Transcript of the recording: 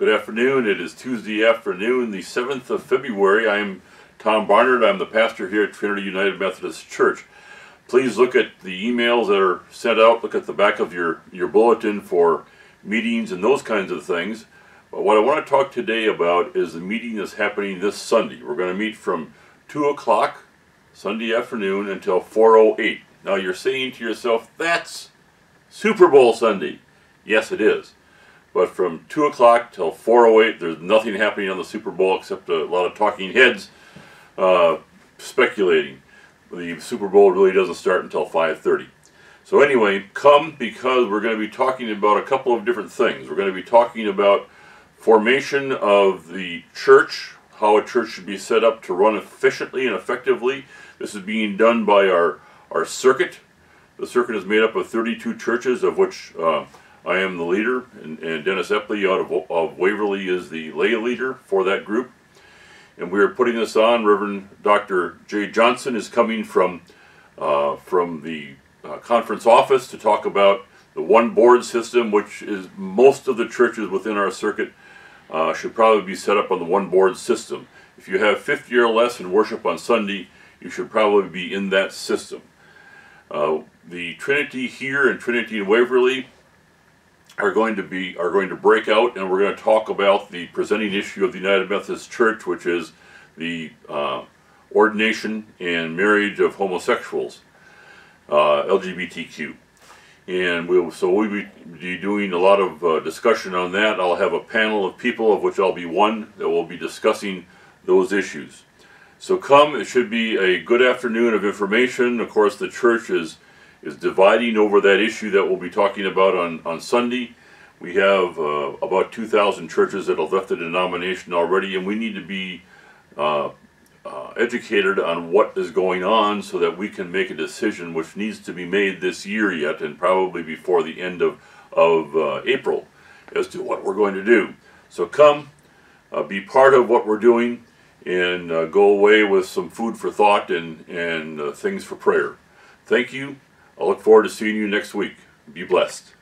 Good afternoon. It is Tuesday afternoon, the 7th of February. I'm Tom Barnard. I'm the pastor here at Trinity United Methodist Church. Please look at the emails that are sent out. Look at the back of your, your bulletin for meetings and those kinds of things. But what I want to talk today about is the meeting that's happening this Sunday. We're going to meet from 2 o'clock Sunday afternoon until 4.08. Now you're saying to yourself, that's Super Bowl Sunday. Yes, it is. But from 2 o'clock till 4.08, there's nothing happening on the Super Bowl except a lot of talking heads uh, speculating. The Super Bowl really doesn't start until 5.30. So anyway, come because we're going to be talking about a couple of different things. We're going to be talking about formation of the church, how a church should be set up to run efficiently and effectively. This is being done by our, our circuit. The circuit is made up of 32 churches, of which uh, I am the leader, and, and Dennis Epley out of, of Waverly is the lay leader for that group. And we are putting this on. Reverend Dr. Jay Johnson is coming from, uh, from the uh, conference office to talk about the one board system, which is most of the churches within our circuit uh, should probably be set up on the one board system. If you have 50 or less in worship on Sunday, you should probably be in that system. Uh, the Trinity here and Trinity in Waverly are going to be are going to break out, and we're going to talk about the presenting issue of the United Methodist Church, which is the uh, ordination and marriage of homosexuals, uh, LGBTQ. And we'll so we'll be doing a lot of uh, discussion on that. I'll have a panel of people, of which I'll be one, that will be discussing those issues. So come, it should be a good afternoon of information. Of course, the church is is dividing over that issue that we'll be talking about on, on Sunday. We have uh, about 2,000 churches that have left the denomination already, and we need to be uh, uh, educated on what is going on so that we can make a decision which needs to be made this year yet and probably before the end of, of uh, April as to what we're going to do. So come, uh, be part of what we're doing, and uh, go away with some food for thought and, and things for prayer. Thank you. I look forward to seeing you next week. Be blessed.